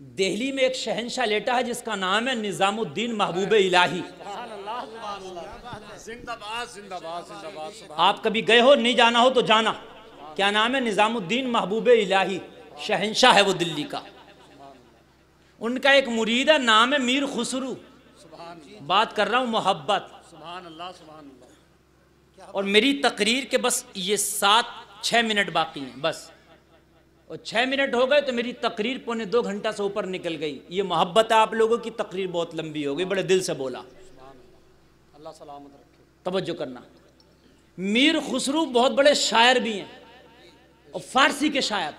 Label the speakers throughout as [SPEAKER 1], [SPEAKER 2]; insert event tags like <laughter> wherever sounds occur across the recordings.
[SPEAKER 1] दिल्ली में एक शहनशाह लेटा है जिसका नाम है निज़ामुद्दीन महबूब इलाही।
[SPEAKER 2] जिंदाबाद जिंदाबाद जिंदाबाद सुभान
[SPEAKER 1] आप कभी गए हो? नहीं जाना हो तो जाना। क्या नाम है? निज़ामुद्दीन महबूब इलाही। शहनशाह है वो दिल्ली का। उनका एक मुरीद है नाम है मीर खुसरू। बात कर रहा हूँ मोहब्बत। और मेरी तकरीर के बस ये सात छः मिनट बाकी हैं बस। और छः मिनट हो गए तो मेरी तकरीर पौने दो घंटा से ऊपर निकल गई। ये मोहब्बत है आप लोगों की तकरीर बहुत लंबी हो गई बड़े दिल से बोला।
[SPEAKER 2] अल्लाह सलामत रखे।
[SPEAKER 1] तवज्जो करना। मीर खुसरू बहुत बड़े शायर भी हैं और फारसी के शायर।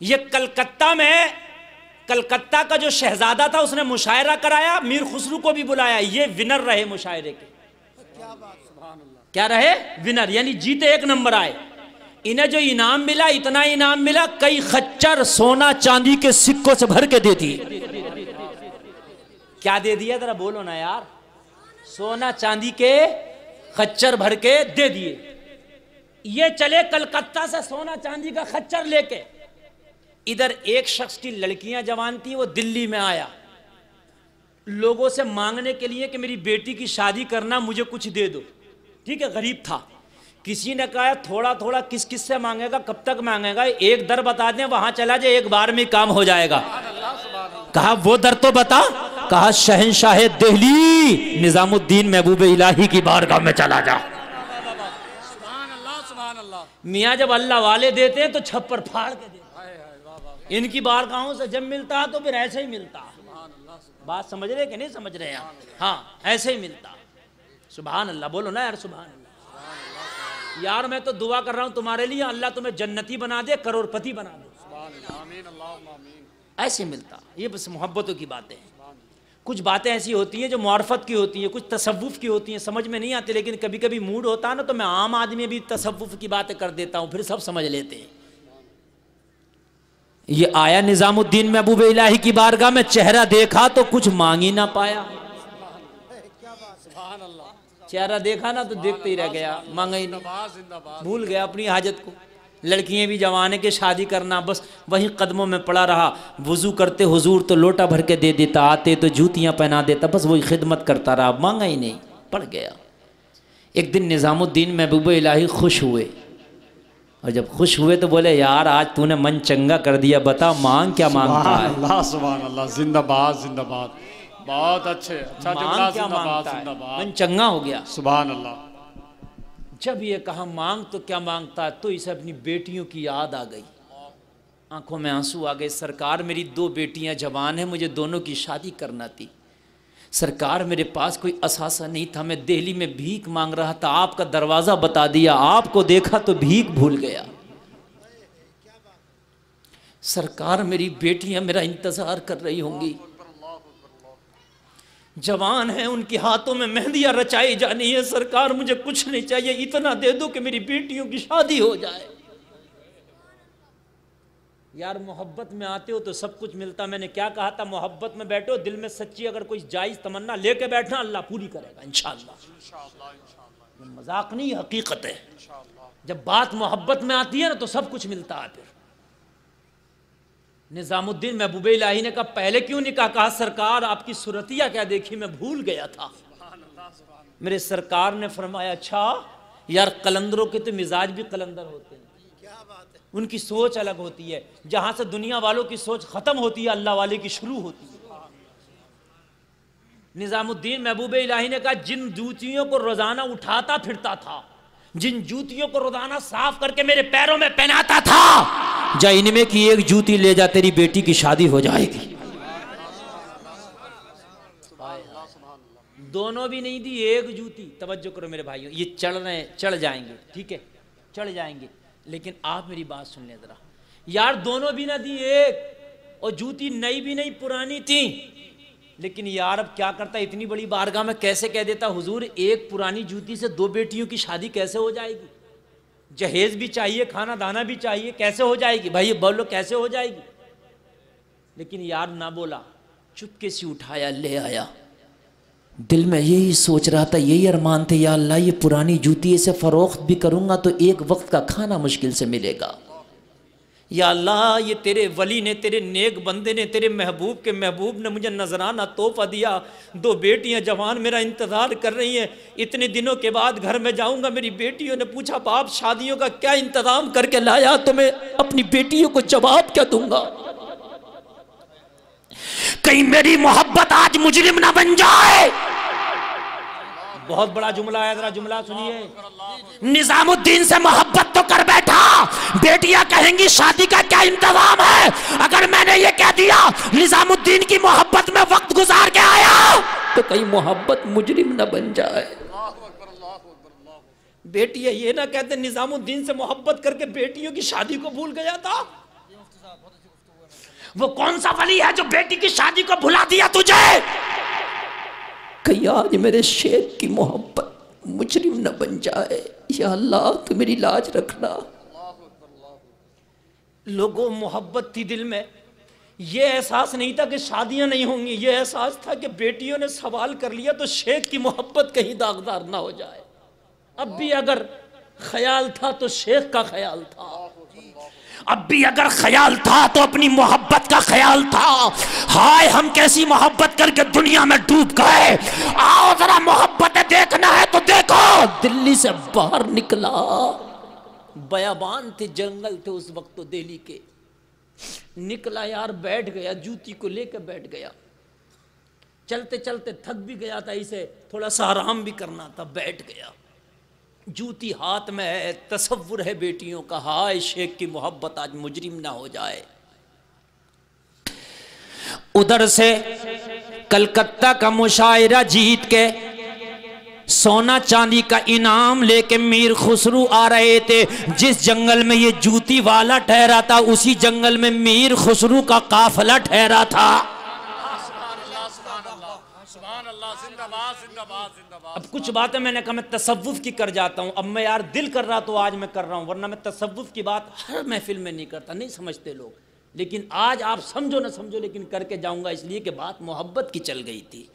[SPEAKER 1] ये कलकत्ता में कलकत्ता का जो शहजादा था उसने मुशायरा कराया मीर खुसरू को भी बुलाया। ये विनर रहे मुशायरे के। क्या रहे? विनर यानी जीते एक नंबर आए। इन्हें जो इनाम मिला, इतना इनाम मिला, कई खच्चर सोना चांदी के सिक्कों से भर के दे देती। क्या दे दिया? जरा बोलो ना यार। सोना चांदी के खच्चर भर के दे दिए। ये चले कलकत्ता से सोना चांदी का खच्चर लेके। इधर एक शख्स की लड़कियाँ जवान थी, वो दिल्ली में आया। लोगों से मांगने के लिए कि मेरी बेटी की शादी करना मुझे कुछ दे दो। ठीक है, गरीब था। किसी ने कहा थोड़ा थोड़ा किस किस से मांगेगा, कब तक मांगेगा, एक दर बता दें, वहाँ चला जाए, एक बार में काम हो जाएगा। कहा, वो दर तो बता। कहा शहनशाह दिल्ली निजामुद्दीन महबूब इलाही की बारगाह में चला जा। मियाँ जब अल्लाह वाले देते हैं तो छप्पर फाड़ के देते इनकी बारगाहों से जब मिलता तो फिर ऐसे ही मिलता। बात समझ रहे कि नहीं समझ रहे हैं? हाँ ऐसे ही मिलता। सुबहान अल्लाह, बोलो ना यार सुबहान अल्लाह। यार मैं तो दुआ कर रहा हूँ तुम्हारे लिए, अल्लाह तुम्हें जन्नती बना दे, करोड़पति बना दे। ऐसे मिलता, ये बस मोहब्बतों की बातें हैं। कुछ बातें ऐसी होती हैं जो मार्फत की होती हैं, कुछ तसव्वुफ की होती हैं, समझ में नहीं आती, लेकिन कभी कभी मूड होता है ना तो मैं आम आदमी भी तसव्वुफ की बातें कर देता हूँ, फिर सब समझ लेते हैं। ये आया निज़ामुद्दीन महबूब इलाही की बारगाह में, चेहरा देखा तो कुछ मांग ही ना पाया। चेहरा देखा ना तो देखते ही रह गया, मांगा ही नहीं। भूल गया अपनी हाजत को। लड़कियाँ भी जवान के शादी करना, बस वहीं कदमों में पड़ा रहा। वज़ू करते हुजूर तो लोटा भर के दे देता, आते तो जूतियाँ पहना देता, बस वही खिदमत करता रहा। मांगा ही नहीं, पड़ गया। एक दिन निज़ामुद्दीन महबूब इलाही खुश हुए। और जब खुश हुए तो बोले, यार, आज तूने मन चंगा कर दिया, बता मांग क्या
[SPEAKER 2] अल्लाह, जिंदाबाद जिंदाबाद। बहुत अच्छे अच्छा
[SPEAKER 1] मांग क्या माँगता है? मन चंगा हो गया।
[SPEAKER 2] सुभान अल्लाह
[SPEAKER 1] जब ये कहा मांग तो क्या माँगता है? तो इसे अपनी बेटियों की याद आ गई। आँखों में आँसू आ गए सरकार मेरी दो बेटियाँ जवान हैं मुझे दोनों की शादी करना थी। सरकार मेरे पास कोई असासा नहीं था मैं दिल्ली में भीख मांग रहा था आपका दरवाज़ा बता दिया आपको देखा तो भीख भूल गया। सरकार मेरी बेटियाँ मेरा इंतज़ार कर रही होंगी। जवान है उनके हाथों में मेहंदियाँ रचाई जानी है। सरकार मुझे कुछ नहीं चाहिए। इतना दे दो कि मेरी बेटियों की शादी हो जाए। यार मोहब्बत में आते हो तो सब कुछ मिलता। मैंने क्या कहा था? मोहब्बत में बैठो दिल में सच्ची अगर कोई जायज़ तमन्ना लेके बैठना अल्लाह पूरी करेगा
[SPEAKER 2] इंशाअल्लाह
[SPEAKER 1] मज़ाक नहीं हकीकत है। जब बात मोहब्बत में आती है ना तो सब कुछ मिलता है फिर। निज़ामुद्दीन महबूब इलाही ने कहा, पहले क्यों नहीं कहा? कहा, सरकार आपकी सूरतिया क्या देखी? मैं भूल गया था। मेरे सरकार ने फरमाया अच्छा यार कलंदरों के तो मिजाज भी कलंदर होते हैं। उनकी सोच अलग होती है। जहाँ से दुनिया वालों की सोच खत्म होती है, अल्लाह वाले की शुरू होती है। निज़ामुद्दीन महबूब इलाही ने कहा, जिन जूतियों को रोज़ाना उठाता फिरता था, जिन जूतियों को रोज़ाना साफ़ करके मेरे पैरों में पहनाता था जा इनमें की एक जूती ले जा, तेरी बेटी की शादी हो जाएगी। दोनों भी नहीं दी, एक जूती। तवज्जो करो मेरे भाइयों, ये चढ़ रहे, चढ़ जाएँगे, ठीक है? चढ़ जाएँगे। लेकिन आप मेरी बात सुन लें जरा। यार, दोनों भी ना दी, एक। और जूती नई भी नहीं, पुरानी थी। लेकिन यार, अब क्या करता, इतनी बड़ी बारगाह में कैसे कह देता, हुजूर, एक पुरानी जूती से दो बेटियों की शादी कैसे हो जाएगी? जहेज भी चाहिए खाना दाना भी चाहिए, कैसे हो जाएगी? भाई बोलो, कैसे हो जाएगी? लेकिन यार ना बोला, चुपके से उठाया, ले आया। दिल में यही सोच रहा था, यही अरमान थे, या अल्लाह, ये पुरानी जूती इसे फ़रोख्त भी करूँगा तो एक वक्त का खाना मुश्किल से मिलेगा। या अल्लाह, ये तेरे वली ने, तेरे नेक बंदे ने, तेरे महबूब के महबूब ने मुझे नजराना तोहफा दिया। दो बेटियाँ जवान मेरा इंतज़ार कर रही हैं। इतने दिनों के बाद घर में जाऊँगा, मेरी बेटियों ने पूछा, बाप, शादियों का क्या इंतज़ाम करके लाया तो मैं अपनी बेटियों को जवाब क्या दूँगा? कहीं मेरी मोहब्बत आज मुजरिम ना बन जाए। बहुत बड़ा जुमला है, जरा जुमला सुनिए। निजामुद्दीन से मोहब्बत तो कर बैठा बेटियाँ कहेंगी, शादी का क्या इंतज़ाम है? अगर मैंने ये कह दिया, निजामुद्दीन की मोहब्बत में वक्त गुजार के आया। तो कहीं मोहब्बत मुजरिम न बन जाए। बेटियाँ ये ना कहते, निजामुद्दीन से मोहब्बत करके बेटियों की शादी को भूल गया था? वो कौन सा वली है जो बेटी की शादी को भुला दिया तुझे? आज मेरे शेख की मोहब्बत मुजरिम न बन जाए। या अल्लाह, तू मेरी लाज रखना। लोगों मोहब्बत थी दिल में। ये एहसास नहीं था कि शादियाँ नहीं होंगी, ये एहसास था कि बेटियों ने सवाल कर लिया तो शेख की मोहब्बत कहीं दागदार ना हो जाए। अब भी अगर ख्याल था तो शेख का ख्याल था। अब भी अगर ख्याल था तो अपनी मोहब्बत का ख्याल था। हाय, हम कैसी मोहब्बत करके दुनिया में डूब गए। आओ, जरा मोहब्बत देखना है तो देखो, दिल्ली से बाहर निकला। बयाबान थे जंगल थे उस वक्त तो दिल्ली के। निकला यार, बैठ गया, जूती को लेकर बैठ गया। चलते चलते थक भी गया था, इसे थोड़ा सा आराम भी करना था, बैठ गया। जूती हाथ में है, तसव्वुर है बेटियों का, हाय शेख की मोहब्बत आज मुजरिम ना हो जाए। उधर से कलकत्ता का मुशायरा जीत के सोना चांदी का इनाम लेके मीर खुसरू आ रहे थे। जिस जंगल में ये जूती वाला ठहरा था, उसी जंगल में मीर खुसरू का काफला ठहरा था। अब कुछ बातें मैंने कहा, मैं तसव्वुफ की कर जाता हूँ। अब मैं यार दिल कर रहा तो आज मैं कर रहा हूँ, वरना मैं तसव्वुफ की बात हर महफिल में नहीं करता, नहीं समझते लोग। लेकिन आज आप समझो ना समझो, लेकिन करके जाऊँगा, इसलिए कि बात मोहब्बत की चल गई थी।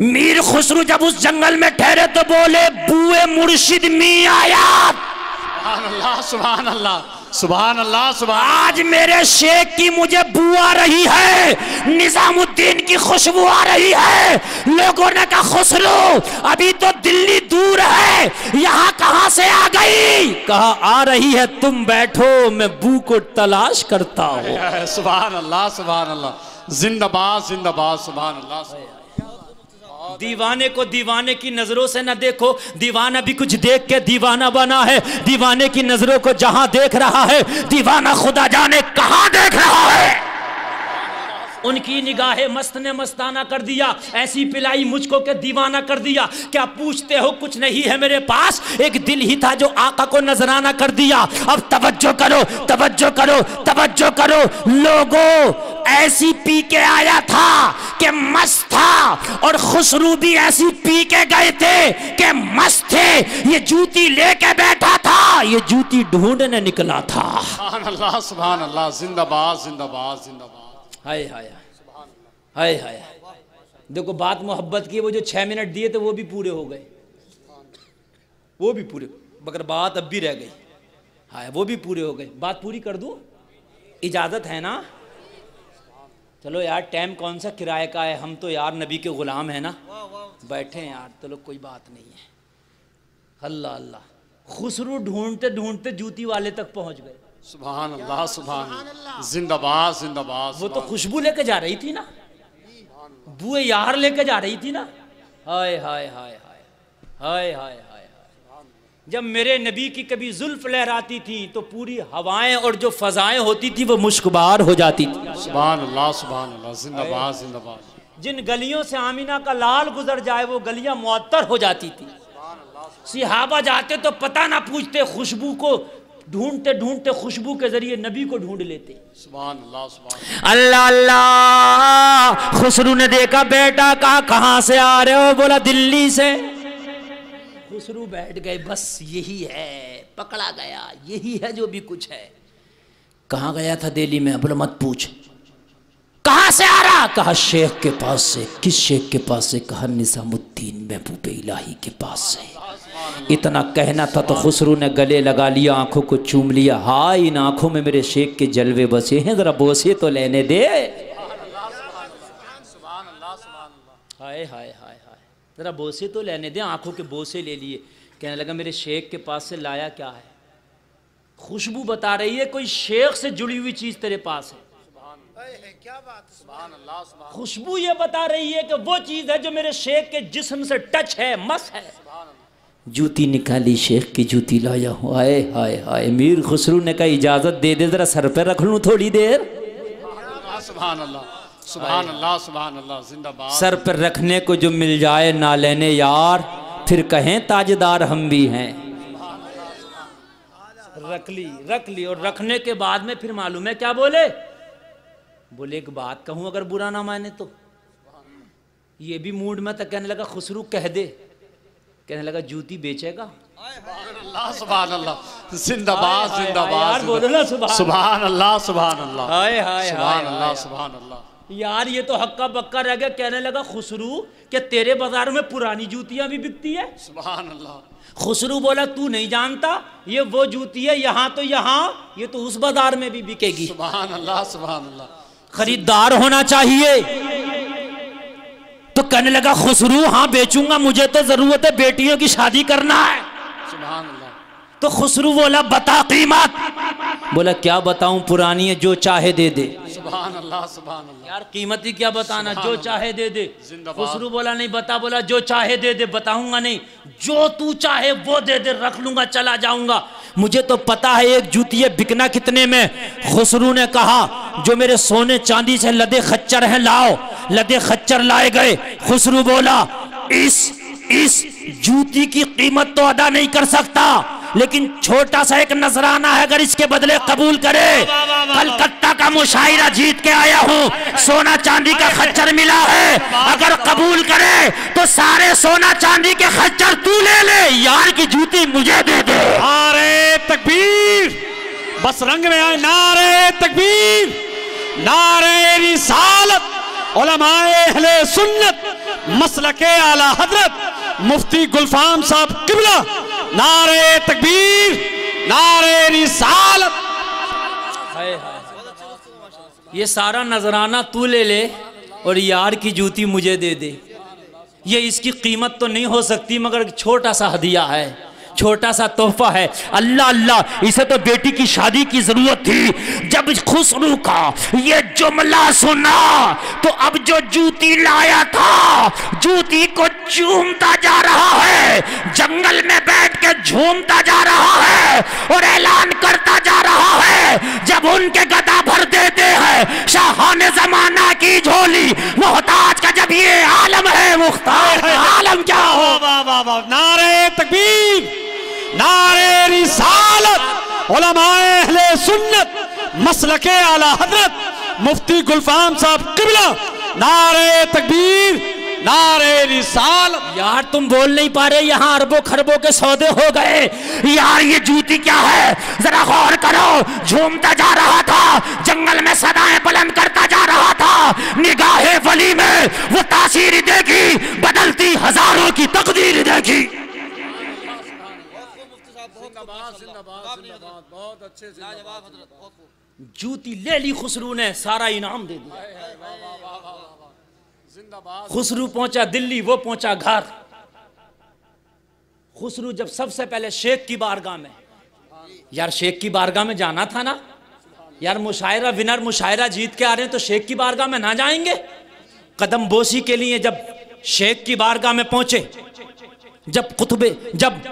[SPEAKER 1] मीर खुसरू जब उस जंगल में ठहरे तो बोले बुए मुर्शिद मी आया।
[SPEAKER 2] सुभान अल्लाह सुभान अल्लाह सुबह अल्लाह सुभान
[SPEAKER 1] आज मेरे शेख की मुझे बू आ रही है निजामुद्दीन की खुशबू आ रही है। लोगों ने कहा खुसरो अभी तो दिल्ली दूर है यहाँ कहाँ से आ गई? कहा आ रही है तुम बैठो मैं बू को तलाश करता हूँ। <laughs>
[SPEAKER 2] सुबह अल्लाह सुबह अल्लाह जिंदाबाद जिंदाबाद सुबह अल्लाह
[SPEAKER 1] दीवाने को दीवाने की नज़रों से न देखो दीवाना भी कुछ देख के दीवाना बना है दीवाने की नज़रों को जहाँ देख रहा है दीवाना खुदा जाने कहाँ देख रहा है उनकी निगाहें मस्त ने मस्ताना कर दिया। ऐसी पिलाई मुझको के दीवाना कर दिया। क्या पूछते हो कुछ नहीं है मेरे पास? एक दिल ही था जो आका को नजराना कर दिया। अब तवज्जो करो तवज्जो करो तवज्जो करो। लोगों, ऐसी पी के आया था कि मस्त था और खुशरू भी ऐसी पी के गए थे कि मस्त थे। ये जूती लेके बैठा था, ये जूती ढूँढने निकला था।
[SPEAKER 2] सुभान अल्लाह। जिंदाबाद जिंदाबाद जिंदाबाद।
[SPEAKER 1] हाय हाय हाय। हाय देखो, बात मोहब्बत की, वो जो छह मिनट दिए थे, वो भी पूरे हो गए। वो भी पूरे, मगर बात अब भी रह गई। हाय, वो भी पूरे हो गए। बात पूरी कर दूँ? इजाज़त है ना? चलो यार, टाइम कौन सा किराए का है? हम तो यार नबी के ग़ुलाम हैं ना। बैठे हैं यार, चलो तो कोई बात नहीं है। अल्लाह अल्लाह। खुसरू ढूंढते ढूंढते जूती वाले तक पहुँच गए।
[SPEAKER 2] सुभान अल्लाह सुभान जिंदाबाद जिंदाबाद
[SPEAKER 1] वो तो खुशबू लेके जा रही थी ना? बुए यार लेके जा रही थी ना? हाय हाय हाय हाय हाय हाय हाय जब मेरे नबी की कभी जुल्फ लहराती थी तो पूरी हवाएँ और जो फजाएँ होती थी वो मुश्कबार हो जाती थी।
[SPEAKER 2] सुबहान अल्लाह सुबहान अल्लाह जिंदाबाद। जिंदाबाद
[SPEAKER 1] जिन गलियों से आमिना का लाल गुजर जाए वो गलियाँ मुअत्तर हो जाती थी। सिहाबा जाते तो पता ना पूछते खुशबू को ढूंढते ढूंढते खुशबू के ज़रिए नबी को ढूंढ लेते।
[SPEAKER 2] अल्लाह
[SPEAKER 1] अल्लाह अल्लाह। खुसरू ने देखा बेटा कहा कहाँ से आ रहे हो? बोला दिल्ली से। खुसरू बैठ गए बस यही है पकड़ा गया यही है जो भी कुछ है। कहा गया था दिल्ली में? बोला मत पूछ। कहाँ से आ रहा? कहा, शेख के पास से। किस शेख के पास से? कहा, निजामुद्दीन महबूब इलाही के पास से। इतना कहना था तो खुसरू ने गले लगा लिया, आँखों को चूम लिया। हाय, इन आँखों में मेरे शेख के जलवे बसे हैं। ज़रा बोसे तो लेने दे। हाय हाय हाय हाय। ज़रा बोसे तो लेने दे। आँखों के बोसे ले लिए। कहने लगा, मेरे शेख के पास से लाया क्या है? खुशबू बता रही है, कोई शेख से जुड़ी हुई चीज़ तेरे पास है। खुशबू ये बता रही है कि वो चीज़ है जो मेरे शेख के जिस्म से टच है मस है। जूती निकाली शेख की जूती लाया हूँ। आए हाय हाय मीर खुसरू ने कहा इजाज़त दे दे जरा सर पे रख लूँ थोड़ी देर। सर पर रखने को जो मिल जाए ना लेने यार फिर कहें ताजदार हम भी हैं। रख ली रख ली और रखने के बाद में फिर मालूम है क्या बोले? बोले एक बात कहूँ अगर बुरा ना माने तो? ये भी मूड में तो कहने लगा खुसरू कह दे। कहने लगा जूती बेचेगा?
[SPEAKER 2] अल्लाह अल्लाह जिंदाबाद जिंदाबाद
[SPEAKER 1] यार, बोलो ना सुभान
[SPEAKER 2] सुभान अल्लाह अल्लाह
[SPEAKER 1] हाय हाय
[SPEAKER 2] सुभान अल्लाह
[SPEAKER 1] हाय।
[SPEAKER 2] अल्लाह
[SPEAKER 1] यार ये तो हक्का बक्का रह गया। कहने लगा खुसरू कि तेरे बाज़ार में पुरानी जूतियाँ भी बिकती है?
[SPEAKER 2] अल्लाह
[SPEAKER 1] खुसरू बोला तू नहीं जानता ये वो जूती है यहाँ तो यहाँ ये तो उस बाज़ार में भी बिकेगी।
[SPEAKER 2] सुभान अल्लाह सुभान अल्लाह
[SPEAKER 1] खरीदार होना चाहिए। तो कहने लगा खुसरू हाँ बेचूँगा मुझे तो ज़रूरत है बेटियों की शादी करना है। तो खुसरू बोला बता कीमत बोला क्या बताऊँ पुरानी है जो चाहे दे दे।
[SPEAKER 2] सुभान अल्लाह सुभान अल्लाह
[SPEAKER 1] यार कीमत ही क्या बताना? जो चाहे दे दे। खुसरू बोला नहीं बता बोला जो चाहे दे दे बताऊँगा नहीं। जो तू चाहे वो दे दे रख लूँगा चला जाऊँगा। मुझे तो पता है एक जूती बिकना कितने में? खुसरू ने कहा जो मेरे सोने चांदी से लदे खच्चर हैं लाओ। लदे खच्चर लाए गए। खुसरू बोला इस इस जूती की कीमत तो अदा नहीं कर सकता लेकिन छोटा सा एक नजराना है अगर इसके बदले कबूल करे। कलकत्ता का मुशायरा जीत के आया हूँ। सोना चांदी का खच्चर मिला है। अगर कबूल करे तो सारे सोना चांदी के खच्चर तू ले ले। यार की जूती मुझे दे दे।
[SPEAKER 2] नारे तकबीर। बस रंग में आए नारे तकबीर। नारे रिसालत। अहले सुन्नत। मसलके आला हज़रत। मुफ्ती गुलफाम साहब किबला। नारे तकबीर। नारे रिसालत।
[SPEAKER 1] ये सारा नजराना तू ले ले और यार की जूती मुझे दे दे। ये इसकी कीमत तो नहीं हो सकती, मगर छोटा सा हदिया है, छोटा सा तोहफा है। अल्लाह अल्लाह, इसे तो बेटी की शादी की ज़रूरत थी। जब खुसरू का ये जुमला सुना तो अब जो जूती लाया था, जूती को चूमता जा रहा है। जंगल में बैठ के झूमता जा रहा है और ऐलान करता जा रहा है। जब उनके गदा भर देते
[SPEAKER 2] वाह नारे तकबीर, नारे रिसालत अहले सुन्नत, मसलके आला हज़रत, मुफ्ती गुलफाम साहब किबला, नारे तकबीर, नारे रिसालत।
[SPEAKER 1] यार, तुम बोल नहीं पा रहे, यहाँ अरबों खरबों के सौदे हो गए। यार, ये जूती क्या है? जरा गौर करो, झूमता जा रहा था, जंगल में सदाएँ बुलंद करता जा रहा था। निगाहे वली में, वो
[SPEAKER 2] बहुत अच्छे
[SPEAKER 1] जूती ले ली खुसरू ने सारा इनाम दे दिया।
[SPEAKER 2] जिंदाबाद।
[SPEAKER 1] खुसरू पहुँचा दिल्ली वो पहुँचा घर। खुसरू जब सबसे पहले शेख की बारगाह में। यार शेख की बारगाह में जाना था ना? यार मुशायरा विनर मुशायरा जीत के आ रहे हैं तो शेख की बारगाह में ना जाएँगे? कदम बोसी के लिए जब शेख की बारगाह में पहुँचे जब कुतुबे, जब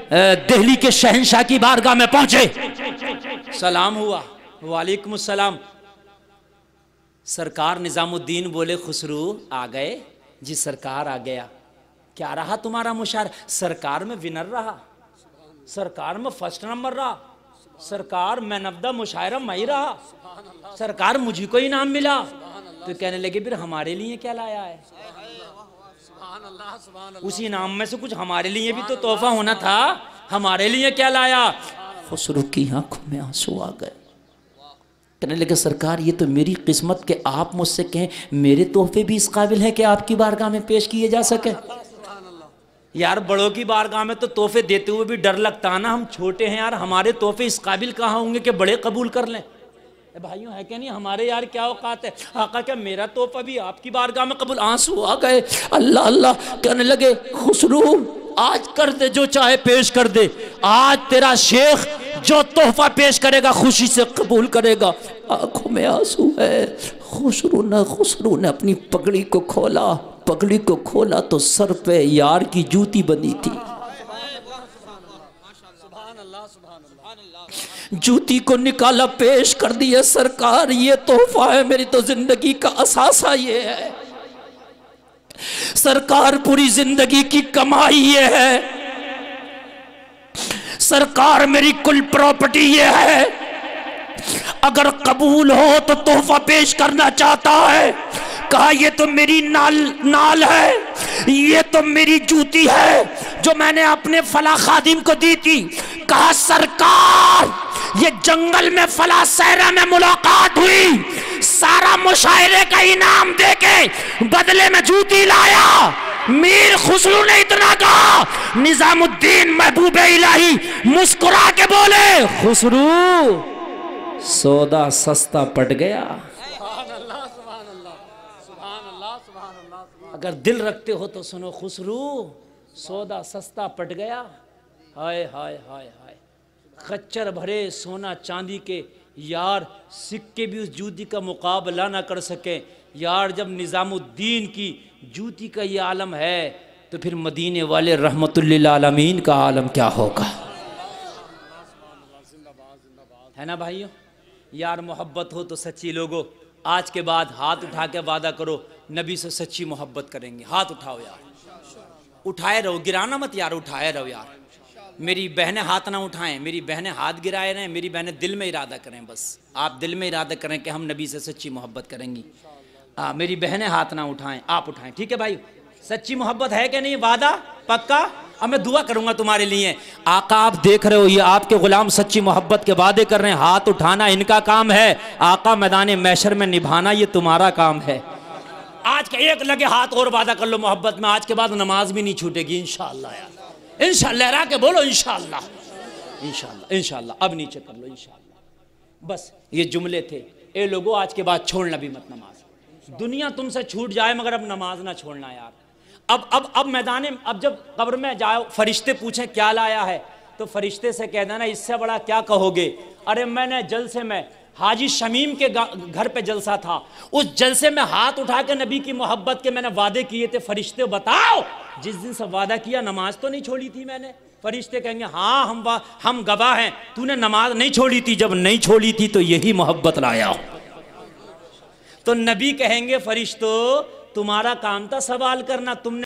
[SPEAKER 1] दिल्ली के शहनशाह की बारगाह में पहुँचे। सलाम हुआ। वालेकुम सलाम सरकार निजामुद्दीन बोले, खुसरू आ गए? जी, सरकार आ गया। क्या रहा तुम्हारा मुशार? सरकार में विनर रहा। सरकार में फ़र्स्ट नंबर रहा। सरकार मैन ऑफ़ द मुशायरा मैं ही रहा। सरकार मुझे को इनाम मिला? तो कहने लगे, फिर हमारे लिए क्या लाया है? उस इनाम में से कुछ हमारे लिए भी तो तोहफा होना था। हमारे लिए क्या लाया? खुसरू की आँखों में आँसू आ गए। कहने लगे सरकार ये तो मेरी किस्मत के आप मुझसे कहें मेरे तोहफे भी इस काबिल हैं कि आपकी बारगाह में पेश किए जा सके। यार बड़ों की बारगाह में तो तोहफे देते हुए भी डर लगता है ना हम छोटे हैं यार हमारे तोहफे इस काबिल कहाँ होंगे कि बड़े कबूल कर लें? भाइयों, है क्या नहीं? हमारे यार क्या औकात है? आका क्या मेरा तोहफा भी आपकी बारगाह में कबूल आँसू आ गए? अल्लाह अल्लाह कहने लगे, खुसरू, आज कर दे जो चाहे पेश कर दे। आज तेरा शेख जो तोहफा पेश करेगा, खुशी से कबूल करेगा। आँखों में आँसू है। खुसरू ने खुसरू ने, अपनी पगड़ी को खोला। पगड़ी को खोला तो सर पे यार की जूती बनी थी। जूती को निकाला, पेश कर दिया, सरकार, ये तोहफा है, मेरी तो ज़िंदगी का असासा ये है। सरकार पूरी ज़िंदगी की कमाई ये है। सरकार मेरी कुल प्रॉपर्टी ये है। अगर कबूल हो तो तोहफा पेश करना चाहता है। कहा, ये तो मेरी नाल नाल है, ये तो मेरी जूती है, जो मैंने अपने फला खादिम को दी थी। कहा, सरकार ये जंगल में फला सहरा में मुलाकात हुई। सारा मुशायरे का इनाम देके बदले में जूती लाया। मीर खुसरू ने इतना कहा, निजामुद्दीन महबूब इलाही, मुस्कुरा के बोले, खुसरू, सौदा सस्ता पट गया। अगर दिल रखते हो तो सुनो, खुसरू, सौदा सस्ता पट गया। हाय हाय हाय हाय। खच्चर भरे सोना चांदी के यार सिक्के भी उस जूती का मुकाबला ना कर सके। यार, जब निज़ामुद्दीन की जूती का ये आलम है तो फिर मदीने वाले रहमतुल्लिल आलमीन का आलम क्या होगा? है ना भाइयों? यार, मोहब्बत हो तो सच्ची लोगो, आज के बाद हाथ उठा के वादा करो, नबी से सच्ची मोहब्बत करेंगे। हाथ उठाओ यार। उठाए रहो, गिराना मत यार, उठाए रहो यार। मेरी बहनें हाथ ना उठाएँ मेरी बहनें हाथ गिराए रहें मेरी बहनें दिल में इरादा करें बस। आप दिल में इरादा करें कि हम नबी से सच्ची मोहब्बत करेंगी। आ, मेरी बहनें हाथ ना उठाएँ आप उठाएँ। ठीक है भाई? सच्ची मोहब्बत है कि नहीं? वादा? पक्का? अब मैं दुआ करूँगा तुम्हारे लिए। आका आप देख रहे हो ये आपके गुलाम सच्ची मोहब्बत के वादे कर रहे हैं। हाथ उठाना इनका काम है। आका मैदान मैशर में निभाना ये तुम्हारा काम है। आज के एक लगे हाथ और वादा कर लो मोहब्बत में। आज के बाद नमाज़ भी नहीं छूटेगी इंशाल्लाह यार। इंशाल्लाह लहरा के बोलो इंशाल्लाह। इंशाल्लाह इंशाल्लाह। अब नीचे कर लो, इंशाल्लाह। बस, ये जुमले थे। ए लोगों, आज के बाद छोड़ना भी मत नमाज़। दुनिया तुमसे छूट जाए, मगर अब नमाज़ ना छोड़ना यार। अब अब अब मैदान, अब जब कब्र में जाओ, फरिश्ते पूछें, क्या लाया है? तो फरिश्ते से कह देना इससे बड़ा क्या कहोगे? अरे मैंने जल से में हाजी शमीम के घर पे जलसा था। उस जलसे में हाथ उठा के नबी की मोहब्बत के मैंने वादे किए थे, फरिश्ते बताओ। जिस दिन से वादा किया, नमाज़ तो नहीं छोड़ी थी मैंने। फरिश्ते कहेंगे हाँ हम हम गवाह हैं। तूने नमाज़ नहीं छोड़ी थी, जब नहीं छोड़ी थी तो यही मोहब्बत लाया तो नबी कहेंगे, फरिश्तों, तुम्हारा काम था सवाल करना, तुमने